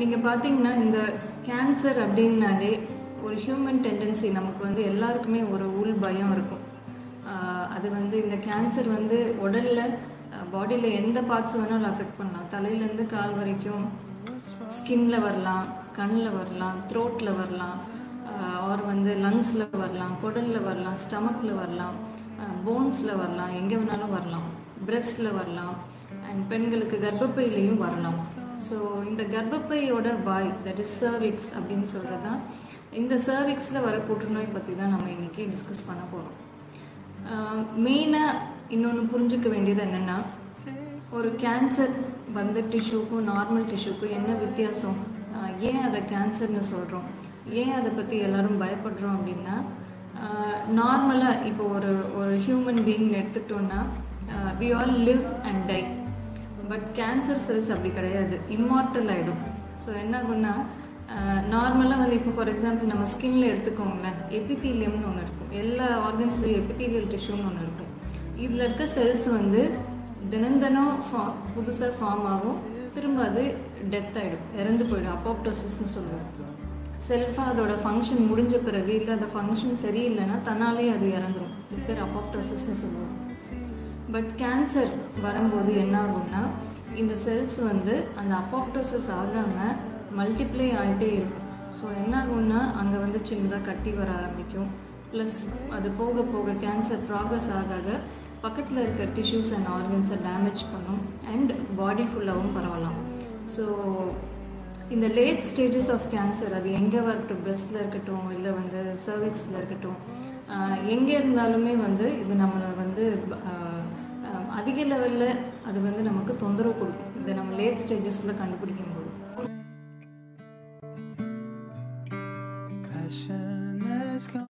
நீங்கள் பார்த்தீங்கன்னா இந்த கேன்சர் அப்படின்னாலே ஒரு ஹியூமன் டெண்டன்சி நமக்கு வந்து எல்லாருக்குமே ஒரு உள் பயம் இருக்கும். அது வந்து இந்த கேன்சர் வந்து உடலில் பாடியில் எந்த பார்ட்ஸ் வேணாலும் அஃபெக்ட் பண்ணலாம். தலையிலேருந்து கால் வரைக்கும் ஸ்கின்ல வரலாம் கண்ணில் வரலாம் த்ரோட்டில் வரலாம் ஆர் வந்து லங்ஸில் வரலாம் குடலில் வரலாம் ஸ்டமக்கில் வரலாம் போன்ஸில் வரலாம் எங்கே வேணாலும் வரலாம் பிரெஸ்டில் வரலாம் அண்ட் பெண்களுக்கு கர்ப்பப்பையிலையும் வரலாம். ஸோ இந்த கர்ப்பப்பையோட வாய் தட் இஸ் சர்விக்ஸ் அப்படின்னு சொல்கிறது தான் இந்த சர்விக்ஸில் வர புற்றுநோய் பற்றி தான் நம்ம இன்றைக்கி டிஸ்கஸ் பண்ண போகிறோம் மெயினாக இன்னொன்று புரிஞ்சுக்க வேண்டியது என்னென்னா ஒரு கேன்சர் வந்த டிஷ்யூக்கும் நார்மல் டிஷ்யூக்கும் என்ன வித்தியாசம்? ஏன் அதை கேன்சர்னு சொல்கிறோம் ஏன் அதை பற்றி எல்லோரும் பயப்படுறோம் அப்படின்னா நார்மலாக இப்போ ஒரு ஒரு ஹியூமன் பீயிங் எடுத்துக்கிட்டோன்னா we all live and die but cancer cells அப்படி கிடையாது. இம்மார்டல் ஆகிடும் ஸோ என்ன ஆகும்னா நார்மலாக வந்து இப்போ ஃபார் எக்ஸாம்பிள் நம்ம ஸ்கின்ல எடுத்துக்கோங்களேன். எபித்தீலியம்னு ஒன்று இருக்கும். எல்லா ஆர்கன்ஸ்லையும் எபித்தீலியல் டிஷ்யூன்னு ஒன்று இருக்கும். இதில் இருக்க செல்ஸ் வந்து தினம் தினம் ஃபா புதுசாக ஃபார்ம் ஆகும். திரும்ப அது டெத் ஆகிடும் இறந்து போயிடும். அப்போப்டோசிஸ்னு சொல்லுவோம். செல்ஃபாக அதோட ஃபங்க்ஷன் முடிஞ்ச பிறகு இல்லை அந்த ஃபங்க்ஷன் சரியில்லைன்னா தன்னாலே அது இறந்துடும் பேர் அப்போப்டோசிஸ்னு சொல்லுவோம். பட் கேன்சர் வரும்போது என்ன ஆகும்னா இந்த செல்ஸ் வந்து அந்த அப்பாப்டோசஸ் ஆகாமல் மல்டிப்ளை ஆகிட்டே இருக்கும். ஸோ என்ன ஆகும்னா அங்கே வந்து சின்னதாக கட்டி வர ஆரம்பிக்கும். ப்ளஸ் அது போக போக கேன்சர் ப்ராக்ரஸ் ஆக ஆக பக்கத்தில் இருக்கிற டிஷ்யூஸ் அண்ட் ஆர்கன்ஸை டேமேஜ் பண்ணும். அண்ட் பாடி ஃபுல்லாகவும் பரவலாம். ஸோ இந்த லேட் ஸ்டேஜஸ் ஆஃப் கேன்சர் அது எங்கே இருக்கட்டும் பிரெஸ்டில் இருக்கட்டும் இல்லை வந்து சர்விக்ஸில் இருக்கட்டும் எங்கே இருந்தாலுமே வந்து இது நம்மளை வந்து அதிக லெவலில் அது வந்து நமக்கு தொந்தரவு கொடுக்கும். இதை நம்ம லேட் ஸ்டேஜஸில் கண்டுபிடிக்கும் போது.